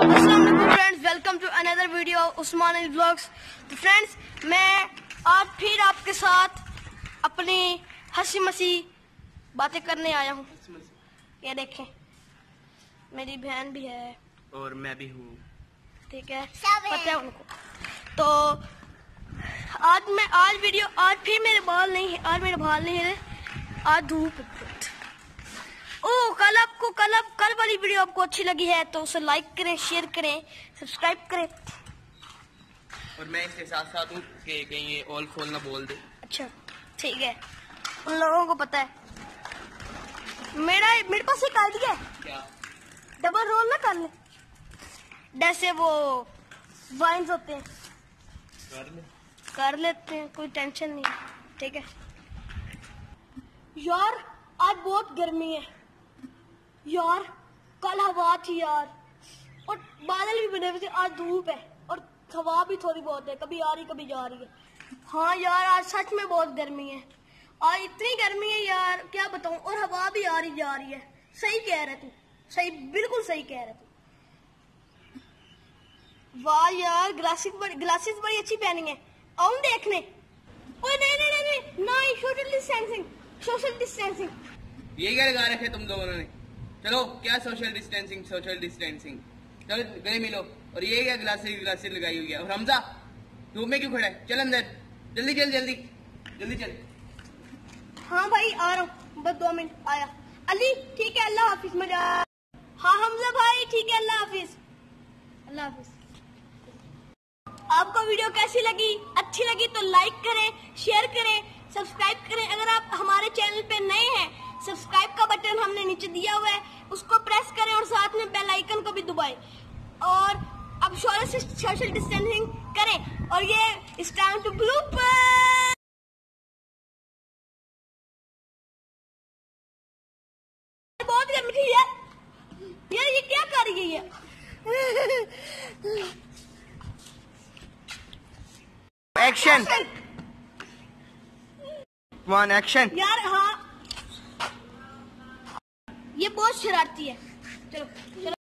Friends welcome to another video Usman blogs तो friends मैं आज फिर आपके साथ अपनी हँसी मसी बातें करने आया हूँ। ये देखें। मेरी बहन भी है। और मैं भी हूँ। ठीक है? पता है उनको। तो आज मैं आज वीडियो आज फिर मेरे बाल नहीं है आज मेरे बाल नहीं है। आज धूप ओ कल आपको कल वाली वीडियो आपको अच्छी लगी है तो उसे लाइक करें शेयर करें सब्सक्राइब करें। और मैं इसके साथ साथ हूँ कि कहीं ये ऑल खोलना बोल दे। अच्छा ठीक है। उन लोगों को पता है। मेरा मेरे पास एक आइडिया है। क्या? डबल रोल ना कर ले। जैसे वो वाइन्स होते हैं। कर ले। कर लेते हैं कोई टेंशन नहीं ठीक है। यार आज बहुत गर्मी है। यार, कल हवा थी यार। और बादल भी बने हुए थे, आज धूप है। और हवा भी थोड़ी बहुत है, कभी आ रही, कभी जा रही है। हाँ यार, आज सच में बहुत गर्मी है। आज इतनी गर्मी है यार, क्या बताऊँ, और हवा भी आ रही, जा रही है। सही कह रहे तू, सही, बिल्कुल सही कह रहे तू। वाह यार, ग्लासेस बड़ी ग्लासेस बड़ी अच्छी पहनी है। आऊँ देखने। ओए, नहीं नहीं नहीं नहीं सोशल डिस्टेंसिंग सोशल डिस्टेंसिंग ये क्या लगा रखे तुम दोनों ने? चलो, क्या सोशल डिस्टेंसिंग सोशल डिस्टेंसिंग चलो, गले मिलो। और ये क्या ग्लासेस ग्लासेस लगाई हुई है। और हमजा, धूप में क्यों खड़ा है? चल अंदर। जल्दी चल, जल्दी। जल्दी चल। हाँ भाई, आ रहा हूँ। बस दो मिनट, आया। अली, ठीक है, अल्लाह हाफिज मैं जा हाँ। हमजा भाई, ठीक है, अल्लाह हाफिज। अल्लाह हाफिज। आपको वीडियो कैसी लगी? अच्छी लगी तो लाइक करें शेयर करें। नीचे दिया हुआ है उसको प्रेस करें और साथ में बेल आइकन को भी दबाएँ। और अब शोर सोशल डिस्टेंसिंग करें। और ये इस टाइम टू ब्लूपर कर रही है एक्शन वन एक्शन यार हाँ। ये बहुत शरारती है। चलो। चलो